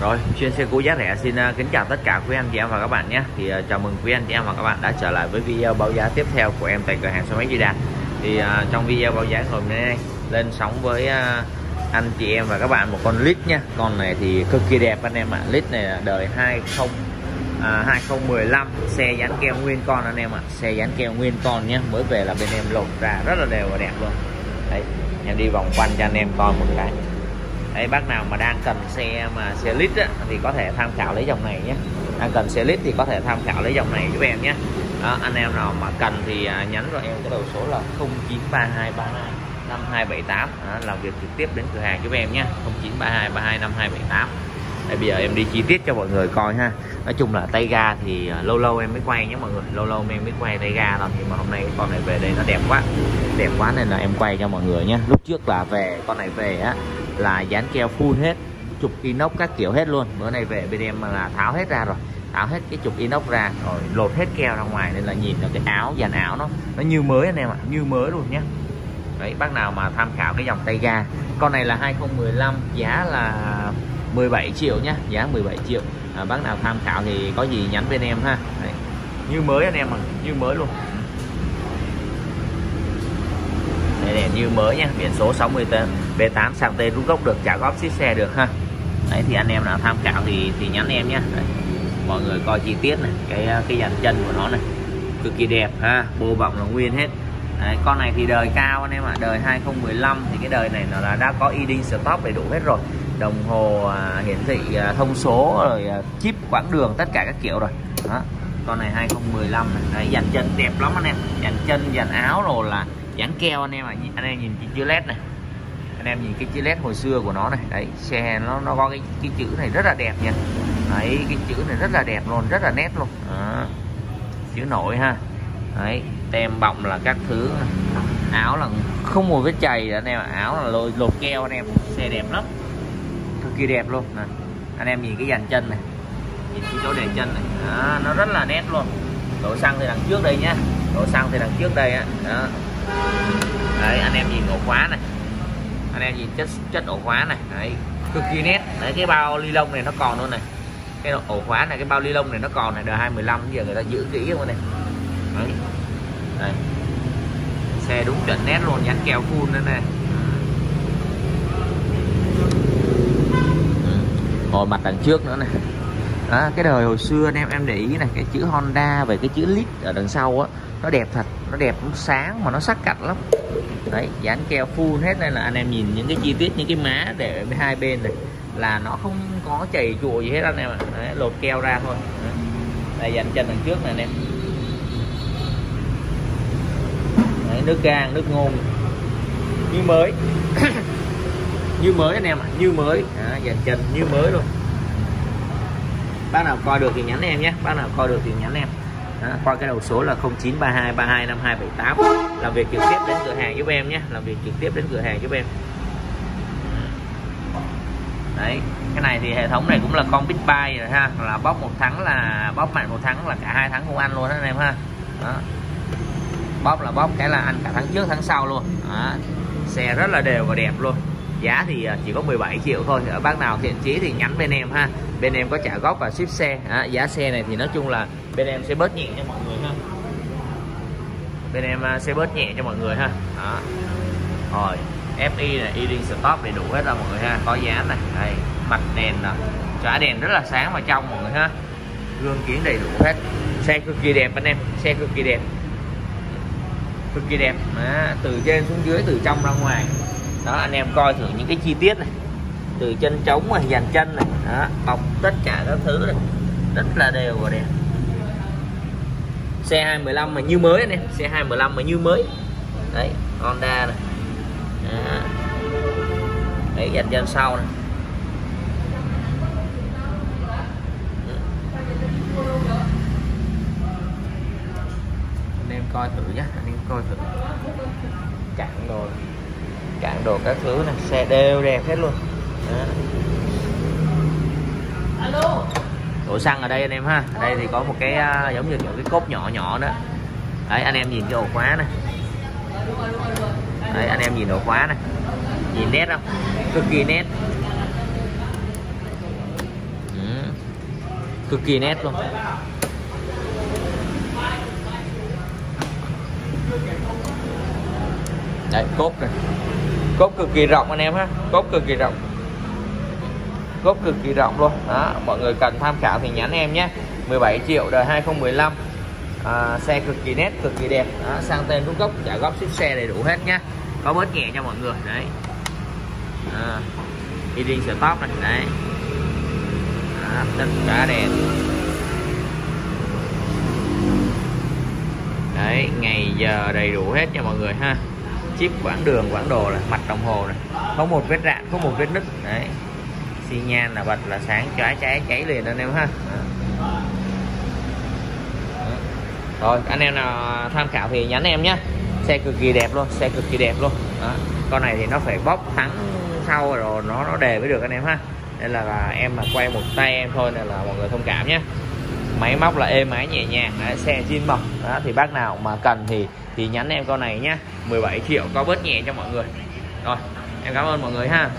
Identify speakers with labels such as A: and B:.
A: Rồi, chuyên xe cũ giá rẻ xin à, kính chào tất cả quý anh chị em và các bạn nhé. Thì uh, chào mừng quý anh chị em và các bạn đã trở lại với video báo giá tiếp theo của em tại cửa hàng số máy Di Đà. Thì uh, trong video báo giá hôm nay lên sóng với uh, anh chị em và các bạn một con lít nha. Con này thì cực kỳ đẹp anh em ạ. À. Lít này là đời 20 à, 2015 xe dán keo nguyên con anh em ạ. À. Xe dán keo nguyên con nhé. Mới về là bên em lột ra rất là đều và đẹp luôn. Đấy, em đi vòng quanh cho anh em coi một cái đây bác nào mà đang cần xe mà xe lít á, thì có thể tham khảo lấy dòng này nhé. Đang cần xe lít thì có thể tham khảo lấy dòng này giúp em nhé. Đó, anh em nào mà cần thì à, nhắn cho em cái đầu số là 093232 5278 đó, làm việc trực tiếp đến cửa hàng giúp em nhé. 0932 32 5278 Đây, bây giờ em đi chi tiết cho mọi người coi ha. Nói chung là tay ga thì à, lâu lâu em mới quay nhé mọi người. Lâu lâu em mới quay tay ga rồi nhưng mà hôm nay con này về đây nó đẹp quá. Đẹp quá nên là em quay cho mọi người nhé. Lúc trước là về con này về á là dán keo full hết trục inox các kiểu hết luôn. Bữa nay về bên em là tháo hết ra rồi tháo hết cái trục inox ra rồi lột hết keo ra ngoài. Nên là nhìn là cái áo dàn áo nó nó như mới anh em ạ như mới luôn nhé đấy bác nào mà tham khảo cái dòng tay ga. Con này là 2015 giá là 17 triệu nhá giá 17 triệu. À, bác nào tham khảo thì có gì nhắn bên em ha. Đấy. như mới anh em ạ, như mới luôn đây này như mới nha. Biển số 60 B8 sang tên rút gốc được trả góp xích xe được ha. Đấy thì anh em nào tham khảo thì thì nhắn em nhé mọi người coi chi tiết này cái cái dàn chân của nó này. Cực kỳ đẹp ha bô bọng là nguyên hết. Đấy, con này thì đời cao anh em ạ à. đời 2015 thì cái đời này nó là đã có ED stop đầy đủ hết rồi. Đồng hồ à, hiển thị à, thông số rồi à, chip quãng đường tất cả các kiểu rồi. Đó con này 2015 này. Đấy, dàn chân đẹp lắm anh em. Dàn chân dàn áo rồi là dán keo anh em ạ. À. anh em nhìn chữ led này. Anh em nhìn cái chữ led hồi xưa của nó này. Đấy xe nó nó có cái cái chữ này rất là đẹp nha. Đấy cái chữ này rất là đẹp luôn rất là nét luôn. Đó. chữ nổi ha. Đấy tem bọng là các thứ. Áo là không một vết chày anh em áo là lột, lột keo anh em. Xe đẹp lắm. Cực kỳ đẹp luôn. Nè anh em nhìn cái dàn chân này. Nhìn cái chỗ để chân này. Đó, nó rất là nét luôn. Đổ xăng thì đằng trước đây nhá đổ xăng thì đằng trước đây á. Đó đấy anh em nhìn ổ khóa này. Anh em nhìn chất chất ổ khóa này. Đấy cực kỳ nét. Đấy cái bao ly lông này nó còn luôn này. Cái ổ khóa này cái bao ly lông này nó còn này. Đời 215 giờ người ta giữ kỹ không này đấy. đấy xe đúng chuẩn nét luôn dán keo full nữa này. Ừ. Ngồi mặt đằng trước nữa này. Đó, cái đời hồi xưa anh em em để ý này cái chữ Honda về cái chữ lít ở đằng sau á nó đẹp thật nó đẹp nó sáng mà nó sắc cạnh lắm. Đấy dán keo full hết nên là anh em nhìn những cái chi tiết những cái má để hai bên này là nó không có chảy chùa gì hết anh em ạ. À. lột keo ra thôi. Đấy. đây dàn chân đằng trước này anh em. Đấy, nước gang nước ngôn. Như mới. Như mới anh em ạ à. như mới. À, dàn chân như mới luôn. Bác nào coi được thì nhắn em nhé bác nào coi được thì nhắn em đó, qua cái đầu số là 0932 32 5278 làm việc trực tiếp đến cửa hàng giúp em nhé. Làm việc trực tiếp đến cửa hàng giúp em. Đấy cái này thì hệ thống này cũng là con big buy rồi ha. Là bóp một tháng là bóp mạnh một tháng là cả hai tháng không ăn luôn anh em ha. Đó. bóp là bóp cái là ăn cả tháng trước tháng sau luôn. Đó. xe rất là đều và đẹp luôn giá thì à, chỉ có 17 triệu thôi. Ở bác nào thiện chí thì nhắn bên em ha. Bên em có trả góp và ship xe. À, giá xe này thì nói chung là bên em sẽ bớt nhẹ cho mọi người ha. Bên em à, sẽ bớt nhẹ cho mọi người ha. Đó. Rồi FI này eating stop đầy đủ hết rồi mọi người ha. Có giá này. Đây mặt đèn nè. Chóa đèn rất là sáng và trong mọi người ha. Gương kiến đầy đủ hết. Xe cực kỳ đẹp anh em. Xe cực kỳ đẹp. Cực kỳ đẹp. À, từ trên xuống dưới từ trong ra ngoài đó, anh em coi thử những cái chi tiết này. Từ chân trống và dàn chân này, đó, bọc tất cả các thứ này. Rất là đều và đẹp. Xe 215 mà như mới này xe 215 mà như mới. Đấy, Honda này. Đó. đấy, dàn chân sau này. Anh em coi thử nhé anh em coi thử. Chạm rồi cạn đồ các thứ này xe đều đẹp hết luôn. Đó. Alo. đổ xăng ở đây anh em ha. Ở đây thì có một cái uh, giống như kiểu cái cốt nhỏ nhỏ đó. Đấy anh em nhìn cái ổ khóa này. Đấy anh em nhìn ổ khóa này. Nhìn nét không? Cực kỳ nét. Cực kỳ nét luôn. Đấy cốp này cốt cực kỳ rộng anh em ha. Cốt cực kỳ rộng. Cốt cực kỳ rộng luôn. Đó mọi người cần tham khảo thì nhắn em nhé. 17 triệu đời 2015 à, xe cực kỳ nét cực kỳ đẹp. Đó, sang tên rút gốc trả góp ship xe đầy đủ hết nhá. Có bớt nhẹ cho mọi người đấy. À, xe top này đấy. À, tất cả đèn đấy ngày giờ đầy đủ hết cho mọi người ha chip quãng đường quãng đồ này mặt đồng hồ này. Không một vết rạn không một vết nứt. Đấy. Xi nhan là bật là sáng cháy cháy cháy liền anh em ha. Rồi anh em nào tham khảo thì nhắn em nhé. Xe cực kỳ đẹp luôn xe cực kỳ đẹp luôn. Đó. con này thì nó phải bóc thắng sau rồi nó nó đề mới được anh em ha. Nên là, là em mà quay một tay em thôi nên là mọi người thông cảm nhé máy móc là êm ái nhẹ nhàng. Đấy, xe zin mỏng đó, thì bác nào mà cần thì thì nhắn em con này nhá. 17 triệu có bớt nhẹ cho mọi người. Rồi em cảm ơn mọi người ha.